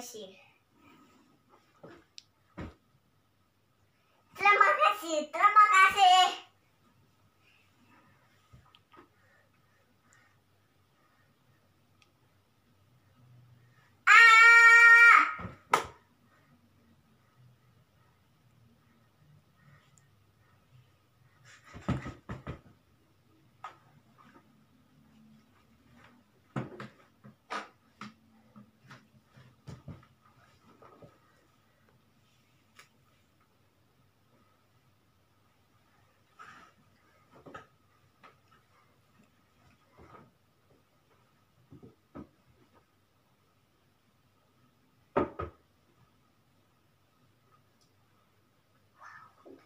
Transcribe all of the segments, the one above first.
し。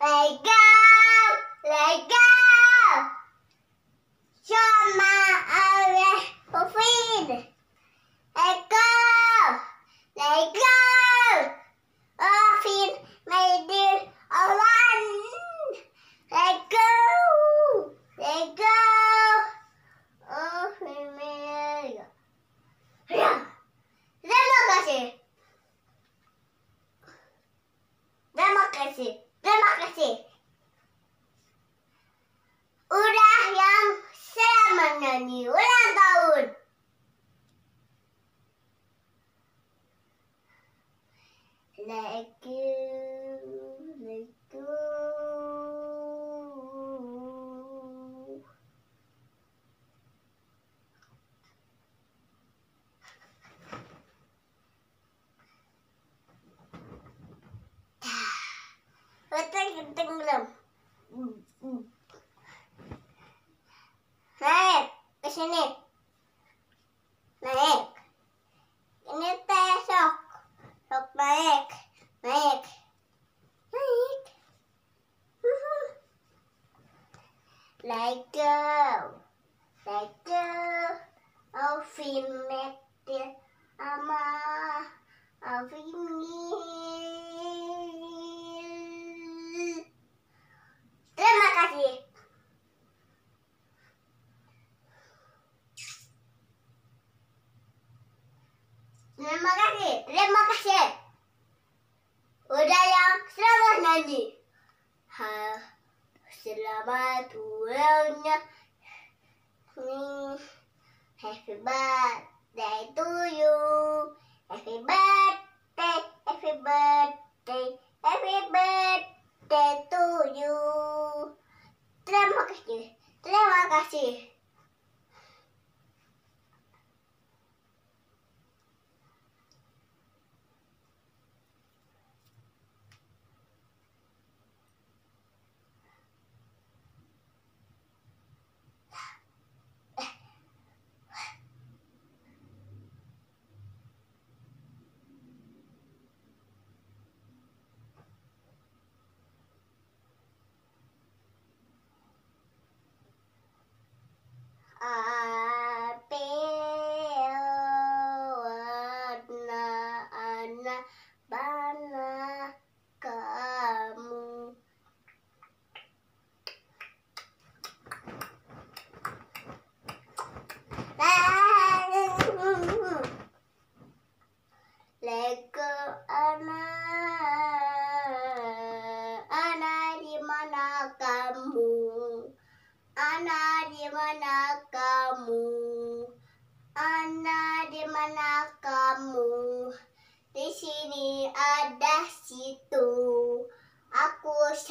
let go, let go. dan di ulang tahun. Like you, like you. Betul, kita tenggelam. Let go. Let go. Of the ama of Terima kasih. me. Happy birthday to you. Happy birthday, happy birthday, happy birthday to you. Terima kasih, terima kasih.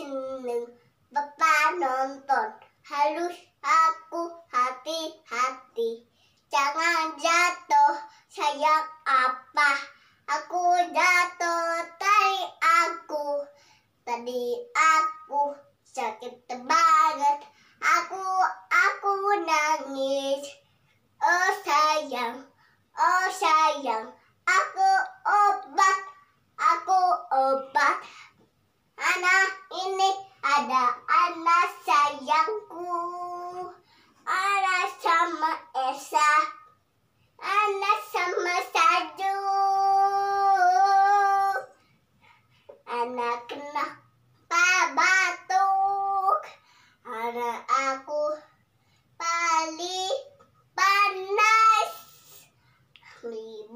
seneng bapak nonton. Harus aku hati-hati. Jangan jatuh sayang apa aku jatuh tadi aku. Tadi aku sakit banget. Aku aku nangis. Oh sayang.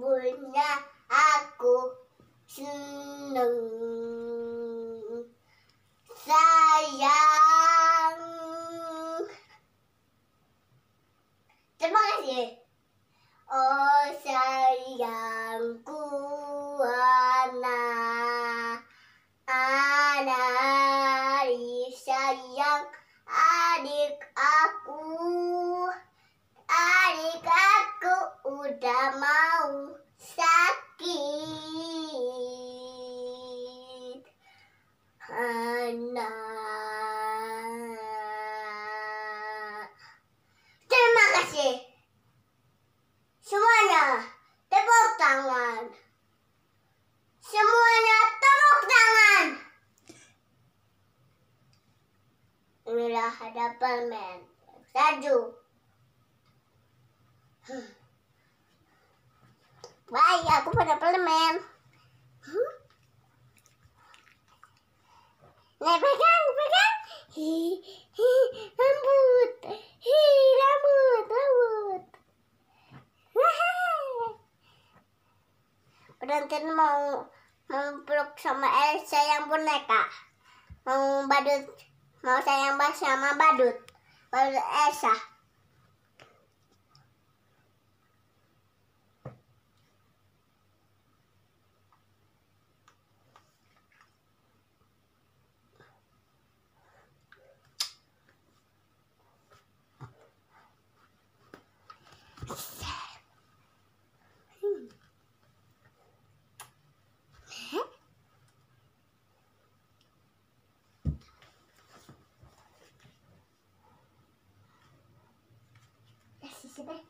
Liburnya aku seneng. Sayang. Terima kasih. Oh sayangku anak anak sayang adik aku. Adik aku udah mau ada permen. Saju. Hmm. Baik, aku pada permen. Hmm? Nih, pegang, pegang. Hi, hi, rambut. Hi, rambut, rambut. Berhenti mau mempeluk sama Elsa yang boneka. Mau badut, mau sayang bas sama badut. Badut Elsa. Goodbye.